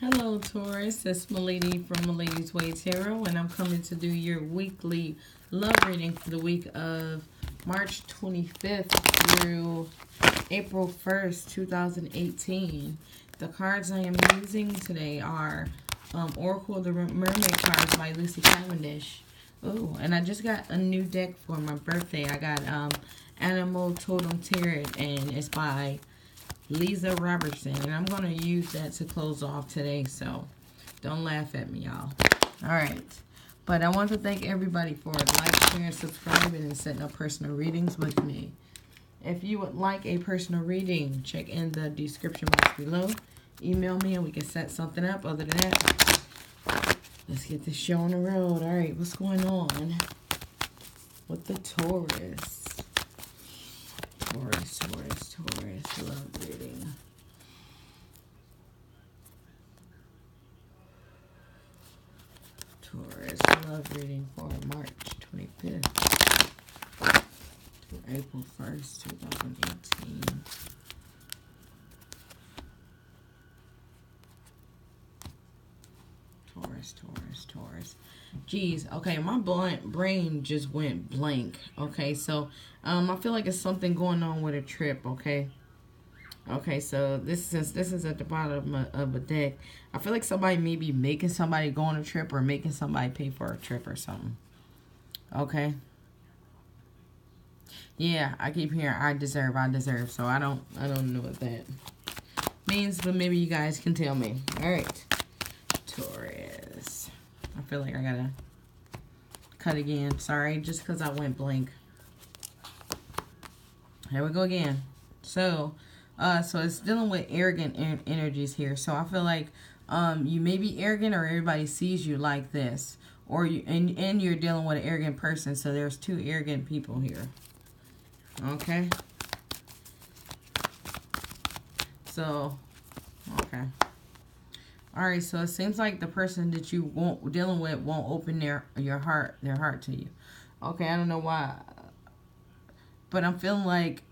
Hello, Taurus. It's Malady from Malady's Way Tarot, and I'm coming to do your weekly love reading for the week of March 25th through April 1st, 2018. The cards I am using today are um, Oracle of the Mermaid cards by Lucy Cavendish. Oh, and I just got a new deck for my birthday. I got um, Animal Totem Tarot, and it's by Leeza Robertson. And I'm going to use that to close off today, so don't laugh at me, y'all. All right. But I want to thank everybody for like, sharing, subscribing, and setting up personal readings with me. If you would like a personal reading, check in the description box below. Email me and we can set something up. Other than that, let's get this show on the road. All right, what's going on with the Taurus? Taurus, Taurus, Taurus. Love reading. Taurus. Love reading for March 25th to April 1st, 2018. Taurus, Taurus, Taurus. Geez, okay, my blunt brain just went blank. Okay, so um, I feel like it's something going on with a trip. Okay, okay, so this is this is at the bottom of, of a deck. I feel like somebody may be making somebody go on a trip or making somebody pay for a trip or something. Okay. Yeah, I keep hearing I deserve, I deserve. So I don't I don't know what that means, but maybe you guys can tell me. All right. Feel like I gotta cut again. Sorry, just because I went blank. Here we go again. So, uh, so it's dealing with arrogant energies here. So I feel like um, you may be arrogant or everybody sees you like this. Or you, and, and you're dealing with an arrogant person. So there's two arrogant people here. Okay. So, okay. All right, so it seems like the person that you won't dealing with won't open their your heart their heart to you. Okay, I don't know why, but I'm feeling like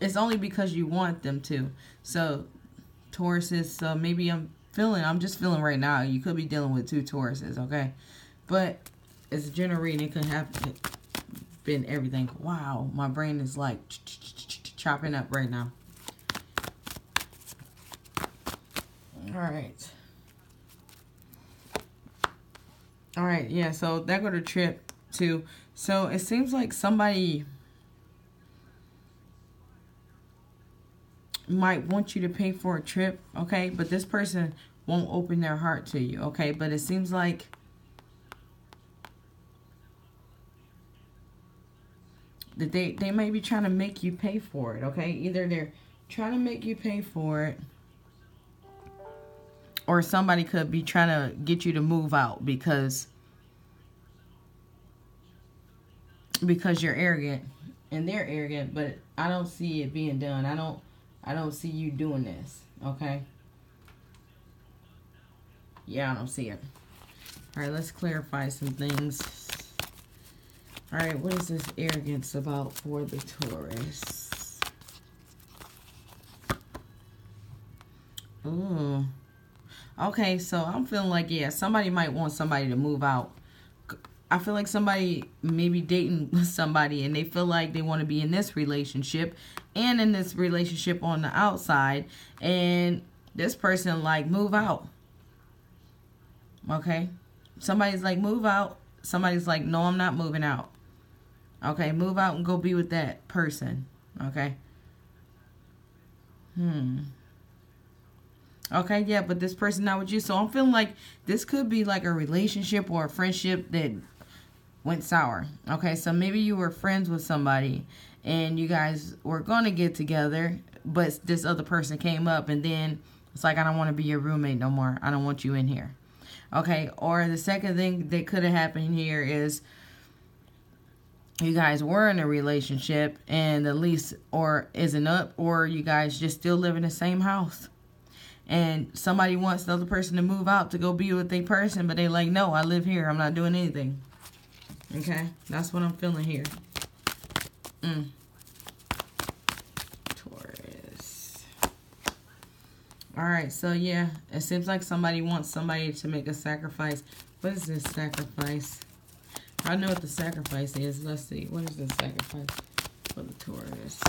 it's only because you want them to. So, Tauruses, so maybe I'm feeling I'm just feeling right now. You could be dealing with two Tauruses, okay? But it's a general reading. It could have been everything. Wow, my brain is like chopping up right now. All right. All right, yeah, so that go to trip too. So it seems like somebody might want you to pay for a trip, okay? But this person won't open their heart to you, okay? But it seems like that they, they may be trying to make you pay for it, okay? Either they're trying to make you pay for it or somebody could be trying to get you to move out because because you're arrogant and they're arrogant but I don't see it being done. I don't I don't see you doing this okay? Yeah I don't see it. All right let's clarify some things. All right what is this arrogance about for the Taurus Ooh. Okay, so I'm feeling like, yeah, somebody might want somebody to move out. I feel like somebody maybe dating somebody and they feel like they want to be in this relationship and in this relationship on the outside. And this person like, move out. Okay? Somebody's like, move out. Somebody's like, no, I'm not moving out. Okay, move out and go be with that person. Okay? Hmm. Okay, yeah, but this person not with you. So I'm feeling like this could be like a relationship or a friendship that went sour. Okay, so maybe you were friends with somebody and you guys were going to get together, but this other person came up and then it's like, I don't want to be your roommate no more. I don't want you in here. Okay, or the second thing that could have happened here is you guys were in a relationship and the lease or isn't up or you guys just still live in the same house and somebody wants the other person to move out to go be with a person, but they like, no, I live here. I'm not doing anything. Okay? That's what I'm feeling here. Mm. Taurus. All right, so yeah, it seems like somebody wants somebody to make a sacrifice. What is this sacrifice? I know what the sacrifice is. Let's see. What is the sacrifice for the Taurus?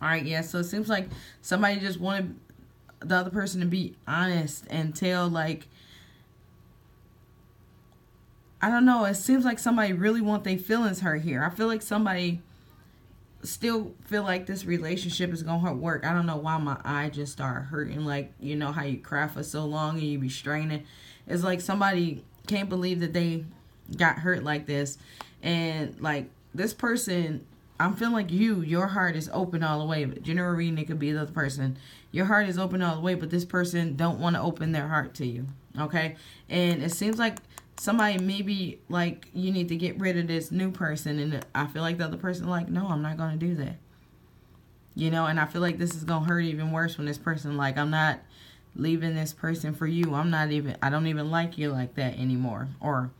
All right, yeah, so it seems like somebody just wanted the other person to be honest and tell, like, I don't know. It seems like somebody really want their feelings hurt here. I feel like somebody still feel like this relationship is gonna work. I don't know why my eye just started hurting. Like you know how you cry for so long and you be straining. It's like somebody can't believe that they got hurt like this, and like this person. I'm feeling like you, your heart is open all the way. But general reading, it could be the other person. Your heart is open all the way, but this person don't want to open their heart to you. Okay, and it seems like somebody maybe like you need to get rid of this new person and I feel like the other person like no I'm not gonna do that you know and I feel like this is gonna hurt even worse when this person like I'm not leaving this person for you I'm not even I don't even like you like that anymore or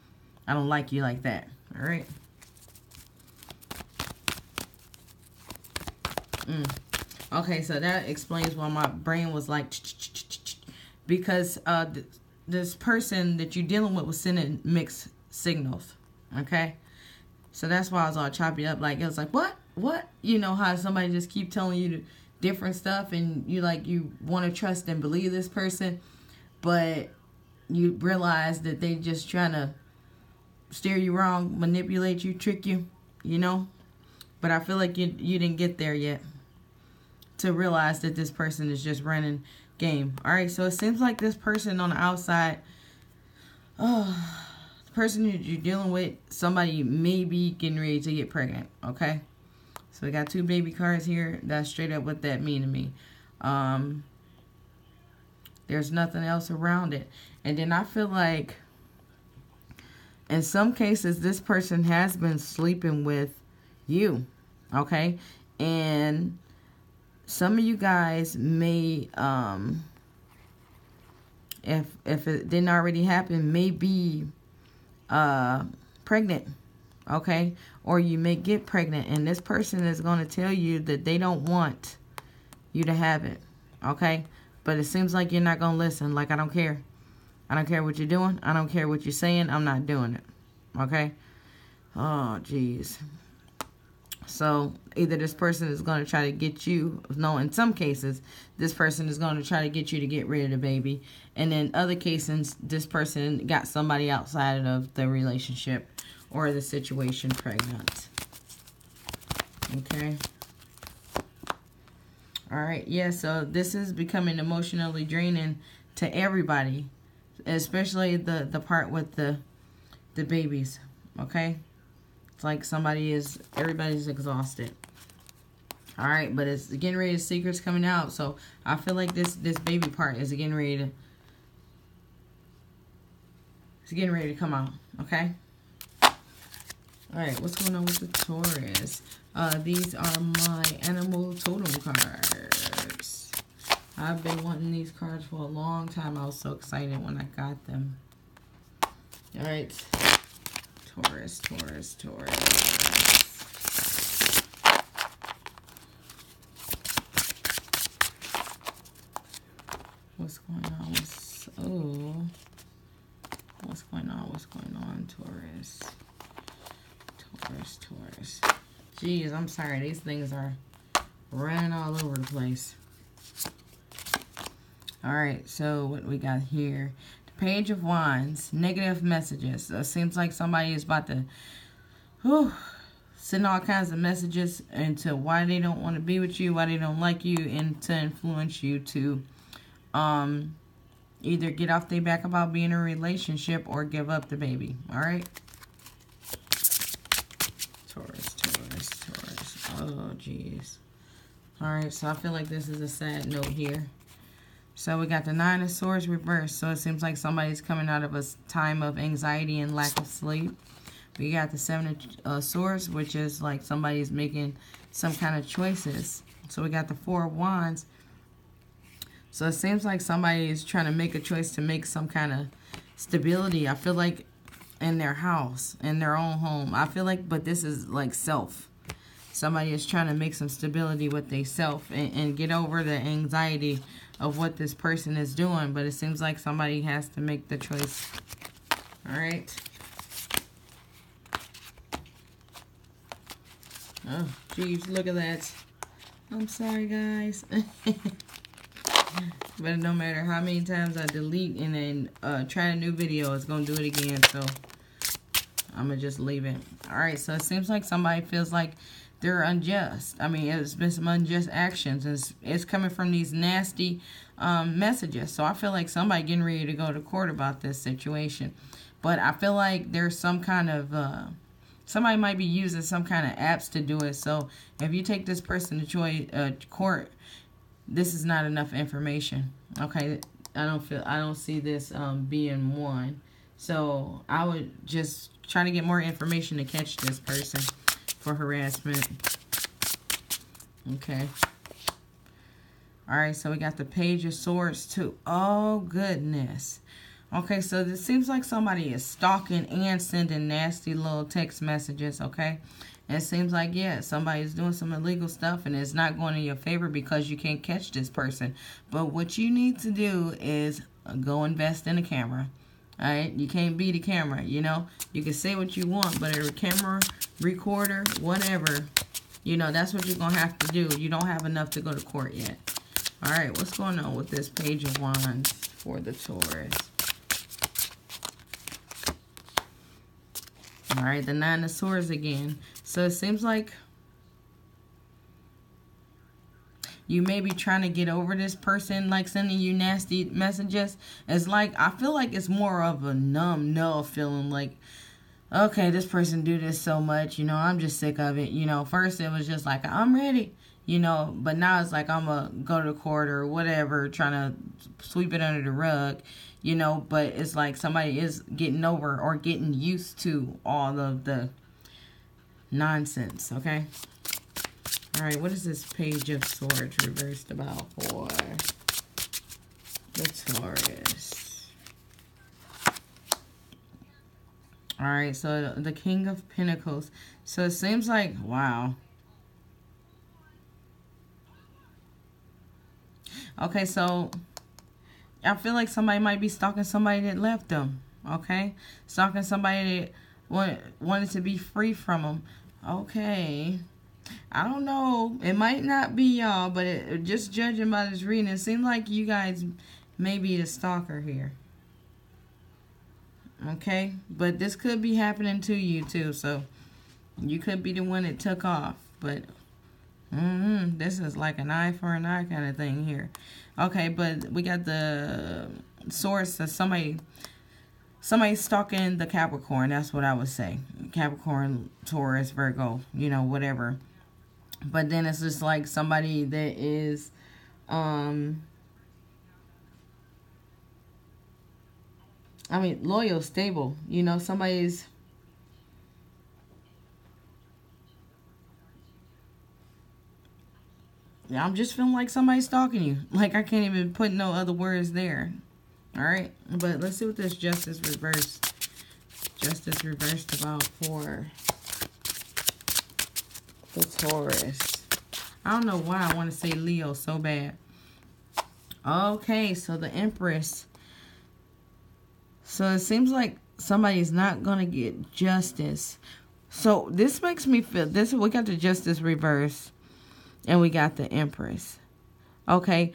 I don't like you like that all right mm. okay so that explains why my brain was like because uh this person that you're dealing with was sending mixed signals. Okay? So that's why I was all choppy up. Like, it was like, what? What? You know how somebody just keep telling you different stuff and you like, you want to trust and believe this person, but you realize that they just trying to steer you wrong, manipulate you, trick you, you know? But I feel like you, you didn't get there yet to realize that this person is just running game. All right, so it seems like this person on the outside, oh, the person you're dealing with, somebody may be getting ready to get pregnant, okay? So we got two baby cards here. That's straight up what that mean to me. Um, there's nothing else around it. And then I feel like in some cases, this person has been sleeping with you, okay? And some of you guys may um if if it didn't already happen may be uh pregnant okay? Or you may get pregnant and this person is going to tell you that they don't want you to have it okay? But it seems like you're not going to listen like i don't care. I don't care what you're doing. I don't care what you're saying. I'm not doing it okay? Oh jeez so either this person is going to try to get you, no, in some cases, this person is going to try to get you to get rid of the baby. And in other cases, this person got somebody outside of the relationship or the situation pregnant. Okay. All right. Yeah, so this is becoming emotionally draining to everybody, especially the, the part with the, the babies. Okay. It's like somebody is, everybody's exhausted. All right, but it's getting ready to secrets coming out. So I feel like this this baby part is getting ready to it's getting ready to come out. Okay. All right, what's going on with the Taurus? Uh, these are my animal totem cards. I've been wanting these cards for a long time. I was so excited when I got them. All right. Taurus, Taurus, Taurus. What's going on? What's, oh. What's going on? What's going on, Taurus? Taurus, Taurus. Jeez, I'm sorry. These things are running all over the place. All right, so what we got here? Page of Wands, negative messages. It seems like somebody is about to whew, send all kinds of messages into why they don't want to be with you, why they don't like you, and to influence you to um, either get off their back about being in a relationship or give up the baby. All right? Taurus, Taurus, Taurus. Oh, jeez. All right, so I feel like this is a sad note here. So we got the Nine of Swords reversed. So it seems like somebody's coming out of a time of anxiety and lack of sleep. We got the Seven of uh, Swords, which is like somebody's making some kind of choices. So we got the Four of Wands. So it seems like somebody is trying to make a choice to make some kind of stability. I feel like in their house, in their own home. I feel like, but this is like self. Somebody is trying to make some stability with themselves and, and get over the anxiety of what this person is doing. But it seems like somebody has to make the choice. All right. Oh, jeez, look at that. I'm sorry, guys. but no matter how many times I delete and then uh, try a new video, it's going to do it again. So I'm going to just leave it. All right, so it seems like somebody feels like they're unjust. I mean, it's been some unjust actions. It's, it's coming from these nasty um, messages. So I feel like somebody getting ready to go to court about this situation. But I feel like there's some kind of... Uh, somebody might be using some kind of apps to do it. So if you take this person to uh, court, this is not enough information. Okay, I don't feel I don't see this um, being won. So I would just try to get more information to catch this person for harassment. Okay. All right, so we got the Page of Swords too. Oh, goodness. Okay, so it seems like somebody is stalking and sending nasty little text messages, okay? it seems like, yeah, somebody's doing some illegal stuff and it's not going in your favor because you can't catch this person. But what you need to do is go invest in a camera. All right, you can't beat the camera, you know. You can say what you want, but a camera, recorder, whatever, you know, that's what you're going to have to do. You don't have enough to go to court yet. All right, what's going on with this Page of Wands for the Taurus? All right, the Nine of Swords again. So it seems like you may be trying to get over this person, like sending you nasty messages. It's like, I feel like it's more of a numb, no feeling like, okay, this person do this so much, you know, I'm just sick of it. You know, first it was just like, I'm ready, you know, but now it's like, I'm to go to court or whatever, trying to sweep it under the rug you know, but it's like somebody is getting over or getting used to all of the nonsense, okay? All right, what is this Page of Swords reversed about for the Taurus? All right, so the King of Pentacles. So it seems like, wow. Okay, so I feel like somebody might be stalking somebody that left them. Okay, stalking somebody that wanted to be free from them. Okay, I don't know. It might not be y'all, but it, just judging by this reading, it seems like you guys may be the stalker here. Okay, but this could be happening to you too. So you could be the one that took off, but Mm -hmm. This is like an eye for an eye kind of thing here. Okay, but we got the source of somebody somebody stalking the Capricorn. That's what I would say. Capricorn, Taurus, Virgo, you know, whatever. But then it's just like somebody that is um I mean, loyal, stable. You know, somebody's Yeah, I'm just feeling like somebody's stalking you. Like I can't even put no other words there. All right, but let's see what this justice reversed. Justice reversed about for the Taurus. I don't know why I want to say Leo so bad. Okay, so the Empress. So it seems like somebody's not going to get justice. So this makes me feel, this we got the justice reverse and we got the Empress. Okay,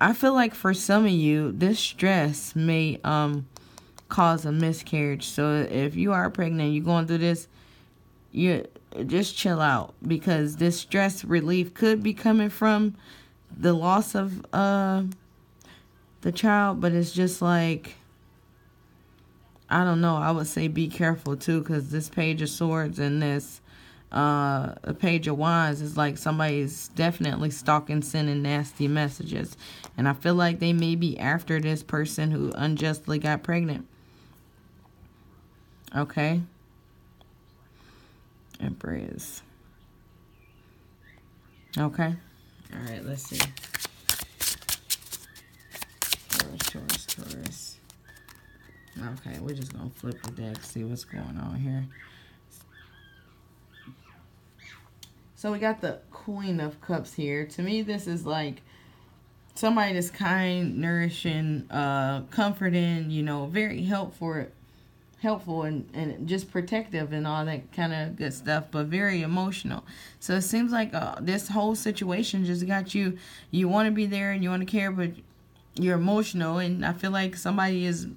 I feel like for some of you, this stress may um cause a miscarriage. So if you are pregnant, you're going through this, you just chill out because this stress relief could be coming from the loss of uh the child, but it's just like I don't know. I would say be careful too because this page of swords and this uh, page of wands is like somebody's definitely stalking, sending nasty messages. And I feel like they may be after this person who unjustly got pregnant. Okay. Empress. Okay. All right, let's see. Taurus, Taurus, Taurus. Okay, we're just going to flip the deck, see what's going on here. So we got the Queen of Cups here. To me, this is like somebody that's kind, nourishing, uh, comforting, you know, very helpful helpful and, and just protective and all that kind of good stuff, but very emotional. So it seems like uh, this whole situation just got you, you want to be there and you want to care, but you're emotional. And I feel like somebody is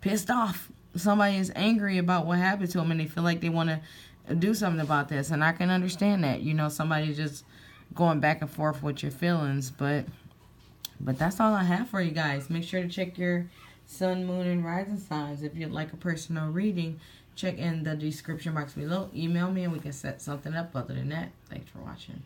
pissed off. Somebody is angry about what happened to them and they feel like they want to do something about this. And I can understand that. You know, somebody just going back and forth with your feelings. But, but that's all I have for you guys. Make sure to check your sun, moon, and rising signs. If you'd like a personal reading, check in the description box below. Email me and we can set something up. Other than that, thanks for watching.